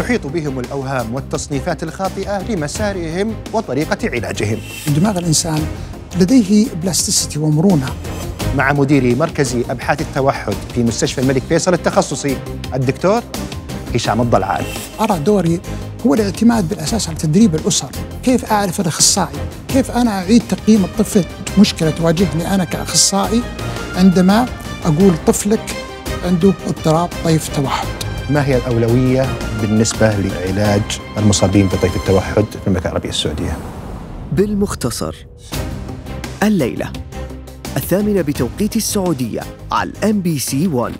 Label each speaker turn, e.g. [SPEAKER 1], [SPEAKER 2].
[SPEAKER 1] تحيط بهم الأوهام والتصنيفات الخاطئة لمسارهم وطريقة علاجهم.
[SPEAKER 2] دماغ الإنسان لديه بلاستيسيتي ومرونة.
[SPEAKER 1] مع مدير مركز أبحاث التوحد في مستشفى الملك فيصل التخصصي الدكتور هشام الضلعان.
[SPEAKER 2] أرى دوري هو الاعتماد بالأساس على تدريب الأسر. كيف أعرف الأخصائي؟ كيف أنا أعيد تقييم الطفل؟ مشكلة تواجهني أنا كأخصائي عندما أقول طفلك عنده اضطراب طيف توحد.
[SPEAKER 1] ما هي الأولوية بالنسبة لعلاج المصابين بطيف التوحد في المملكة العربية السعودية؟
[SPEAKER 3] بالمختصر الليلة الثامنة بتوقيت السعودية على ال MBC 1